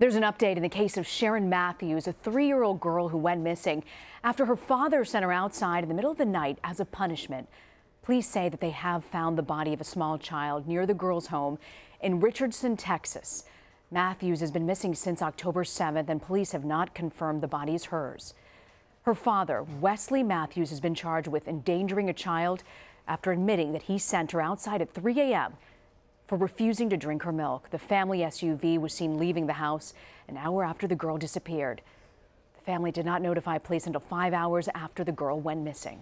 There's an update in the case of Sherin Mathews, a three year old girl who went missing after her father sent her outside in the middle of the night as a punishment. Police say that they have found the body of a small child near the girl's home in Richardson, Texas. Mathews has been missing since October 7th, and police have not confirmed the body is hers. Her father, Wesley Mathews, has been charged with endangering a child after admitting that he sent her outside at 3 a.m for refusing to drink her milk. The family SUV was seen leaving the house an hour after the girl disappeared. The family did not notify police until five hours after the girl went missing.